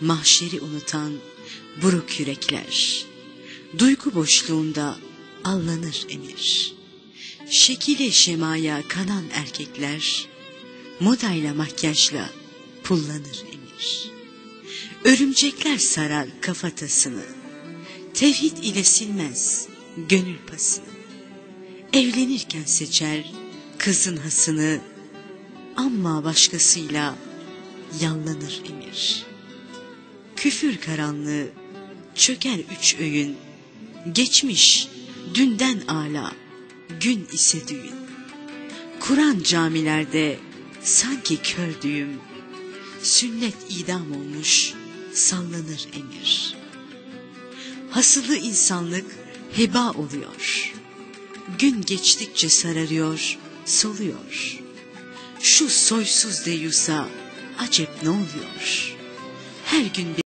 mahşeri unutan buruk yürekler. Duygu boşluğunda allanır emir. Şekile şemaya kanan erkekler, modayla makyajla pullanır emir. Örümcekler sarar kafatasını, tevhid ile silmez gönül pasını. Evlenirken seçer kızın hasını, ama başkasıyla yanlanır emir. Küfür karanlığı çöker üç öğün, geçmiş dünden ala, gün ise düğün. Kur'an camilerde sanki kör düğüm, sünnet idam olmuş sallanır emir. Hasılı insanlık heba oluyor. Gün geçtikçe sararıyor, soluyor. Şu soysuz deyusa acep ne oluyor? Her gün